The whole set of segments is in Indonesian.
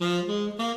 Música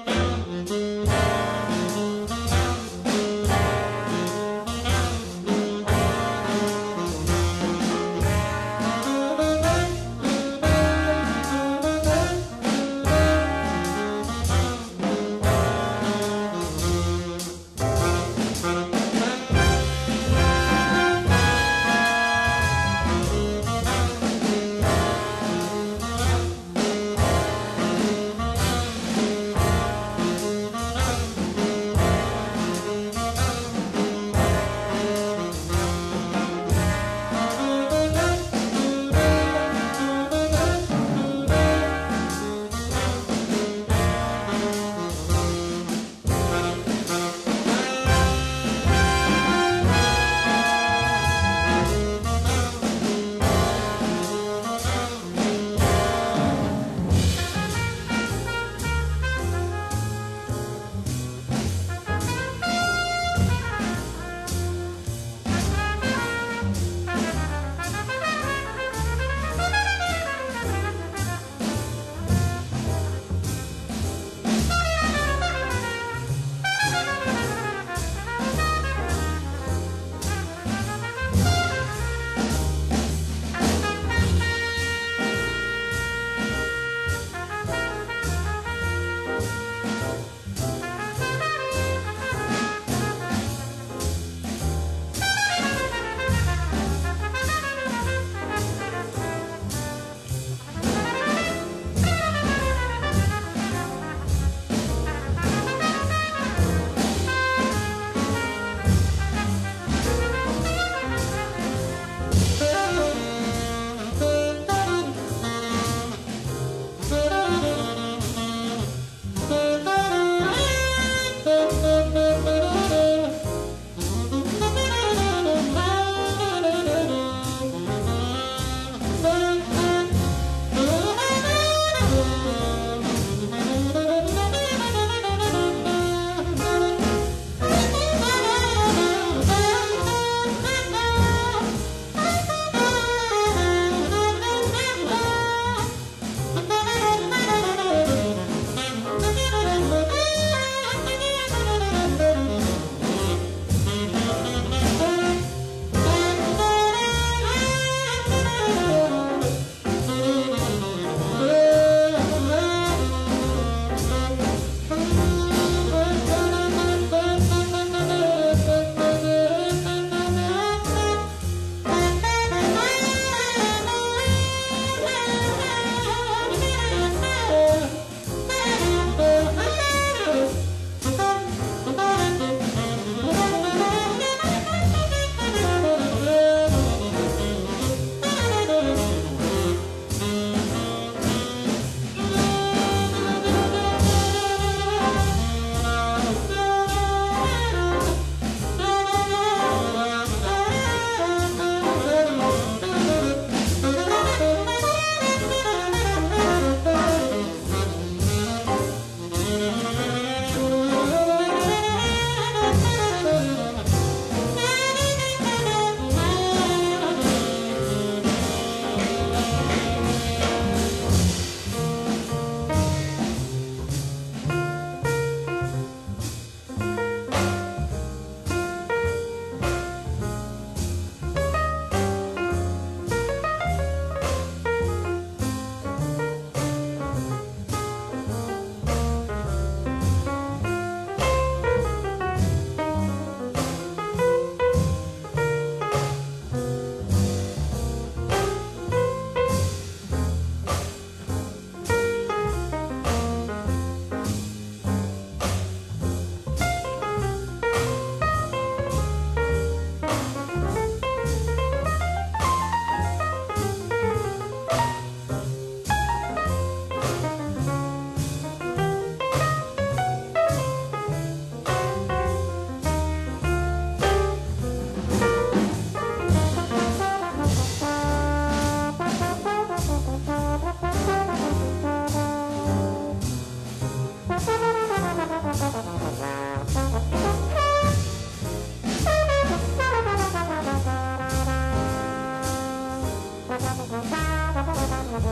Thank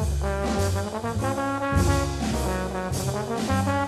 you.